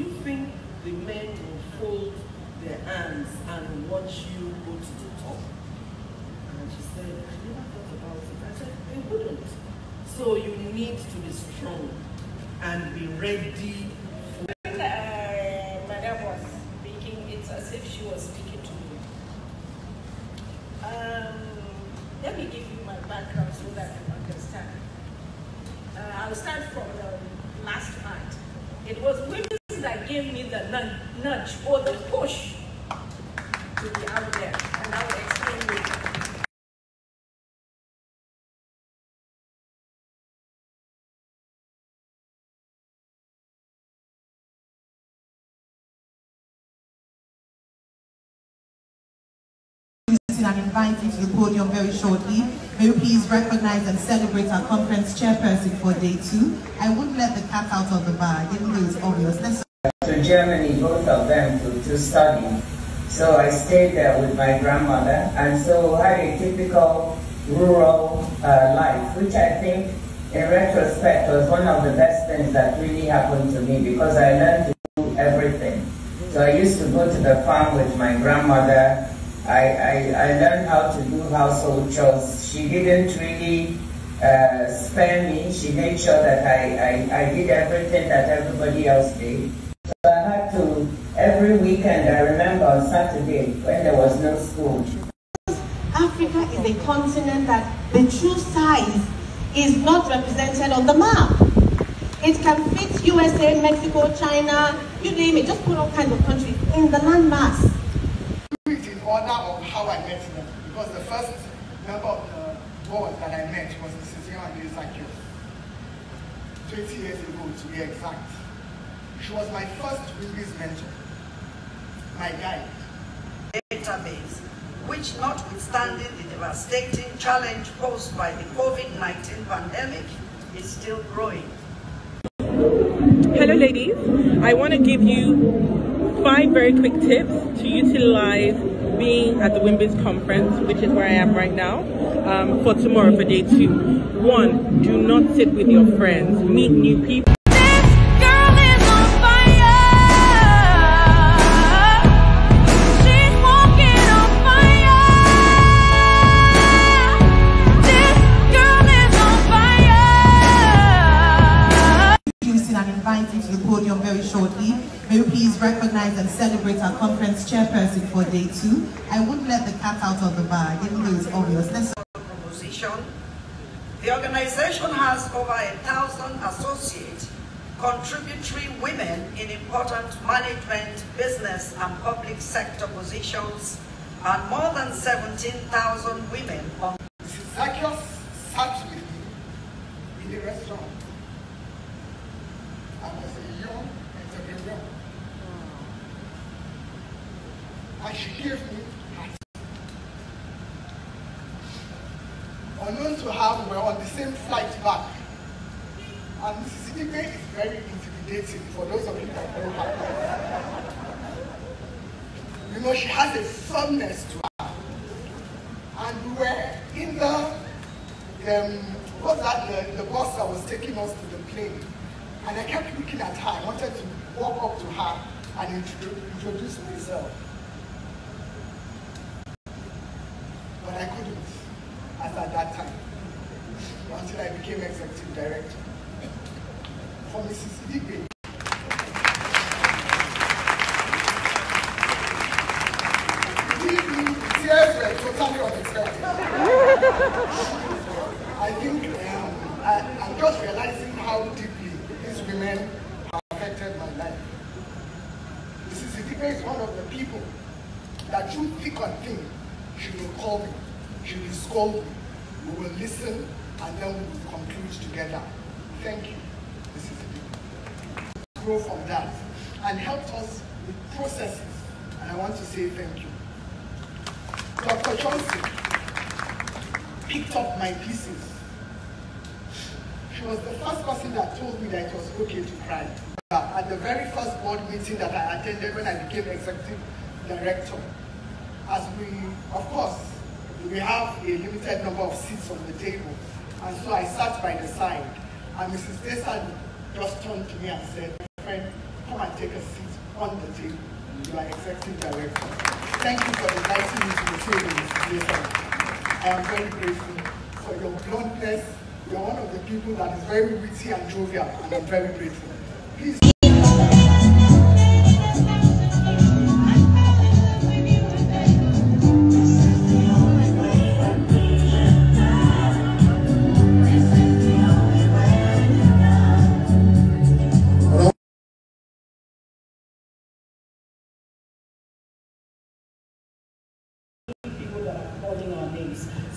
you think the men will fold their hands and watch you go to the top? And she said, I never thought about it. I said, they wouldn't. So you need to be strong and be ready When uh, was speaking, it's as if she was speaking to me. Um, let me give you my background so that you understand. Uh, I'll start from the last part. It was women that gave me the nun- nudge or the push to be out there, and I will explain later. and I'm inviting to the podium very shortly. May we please recognize and celebrate our conference chairperson for day two. I wouldn't let the cat out of the bag, even though it's obvious. Let's to Germany, both of them, to, to study. So I stayed there with my grandmother, and so had a typical rural uh, life, which I think, in retrospect, was one of the best things that really happened to me because I learned to do everything. So I used to go to the farm with my grandmother. I, I, I learned how to do household chores. She didn't really uh, spare me. She made sure that I, I, I did everything that everybody else did. So I had to, every weekend, I remember on Saturday when there was no school, Africa is a continent that the true size is not represented on the map. It can fit USA, Mexico, China, you name it, just put all kinds of countries in the landmass. do it in order of how I met them. Because the first member of the board that I met was Mrs. Yewande Zacchaeus. 20 years ago, to be exact. She was my first WIMBIZ mentor, my guide. database, which notwithstanding the devastating challenge posed by the COVID-19 pandemic, is still growing. Hello, ladies. I want to give you five very quick tips to utilize being at the Wimbledon conference, which is where I am right now, um, for tomorrow for day two. One, do not sit with your friends. Meet new people. To the podium very shortly. May we please recognize and celebrate our conference chairperson for day two. I wouldn't let the cat out of the bag, even though it's obvious. Let's. The organization has over a thousand associate contributory women in important management, business, and public sector positions, and more than 17,000 women on. Zacchaeus sat with me in the restaurant. I was a young entrepreneur. And she gave me. Unknown to her, we were on the same flight back. And Mrs. Idigbe is very intimidating for those of you that know her. You know, she has a firmness to her. And we were in the, um, what's that, the, the bus that was taking us to the plane. And I kept looking at her. I wanted to walk up to her and introduce myself. But I couldn't, as at that time, until I became executive director. For Mrs. Idigbe, tears. I think um, I, I'm just realizing how deeply these women have affected my life. Mrs. Idigbe is one of the people that through thick and thin, she will call me, she will scold me, we will listen, and then we will conclude together. Thank you, Mrs. Idigbe. Grow from that and helped us with processes, and I want to say thank you. Dr. Johnson picked up my pieces. She was the first person that told me that it was okay to cry. Uh, at the very first board meeting that I attended when I became executive director, as we, of course, we have a limited number of seats on the table, and so I sat by the side, and Mrs. Desan just turned to me and said, friend, come and take a seat. on the table. You are executive director. Thank you for inviting me to the table, Mrs. Jason. I am very grateful for your bluntness. You are one of the people that is very witty and jovial, and I'm very grateful.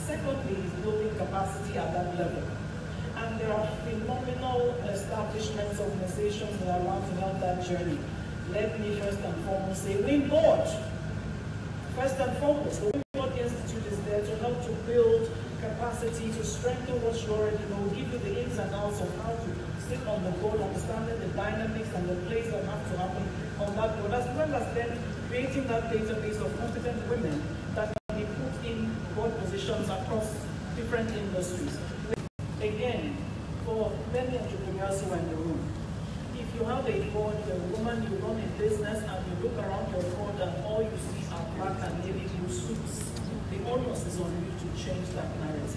Secondly, is building capacity at that level. There are phenomenal establishments, organizations that are around to help that journey. Let me first and foremost say we Board. First and foremost, the Wimboard Institute is there to help to build capacity, to strengthen what you already know, give you the ins and outs of how to sit on the board, understanding the dynamics and the plays that have to happen on that board, as well as then creating that database of competent women that can be put in board positions across different industries. Again, for many entrepreneurs who are in the room, if you have a board, a woman, you run a business, and you look around your board and all you see are black and navy blue suits, the onus is on you to change that narrative.